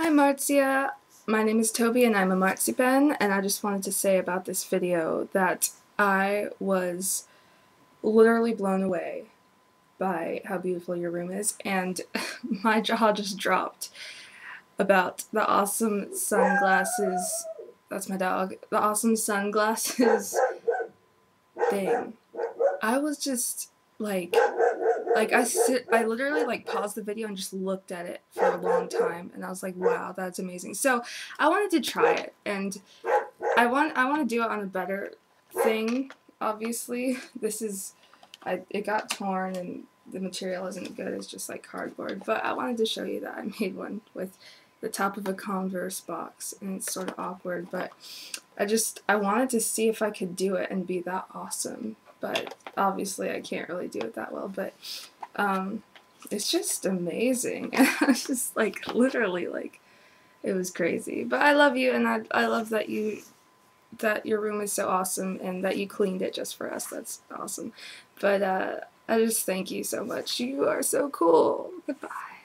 Hi Marzia, my name is Tobi and I'm a Marzipan and I just wanted to say about this video that I was literally blown away by how beautiful your room is and my jaw just dropped about the awesome sunglasses, that's my dog, the awesome sunglasses thing. I was just like like I sit, I literally like paused the video and just looked at it for a long time, and I was like, wow, that's amazing. So I wanted to try it, and I want I want to do it on a better thing. Obviously, this is, I it got torn and the material isn't good. It's just like cardboard. But I wanted to show you that I made one with the top of a Converse box, and it's sort of awkward, but I just I wanted to see if I could do it and be that awesome but obviously I can't really do it that well, but um, it's just amazing. it's just like literally like it was crazy. But I love you and I I love that you that your room is so awesome and that you cleaned it just for us. That's awesome. But uh I just thank you so much. You are so cool. Goodbye.